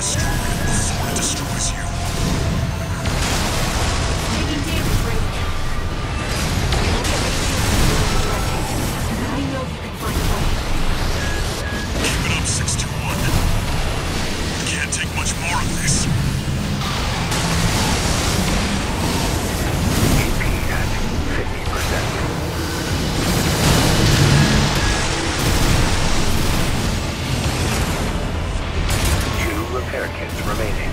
destroy it before it destroys you. Keep it up, 621. Can't take much more of this. parakeets remaining.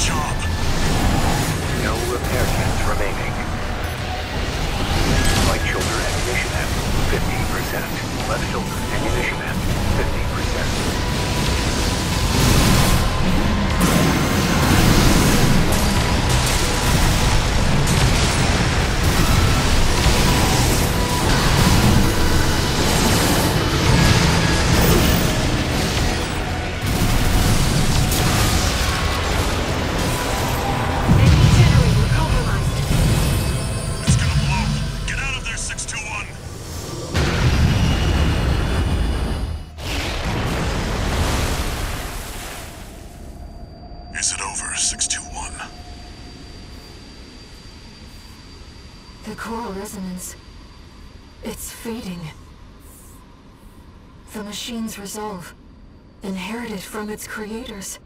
job. Is it over, 621? The coral resonance. It's fading. The machine's resolve. Inherited from its creators.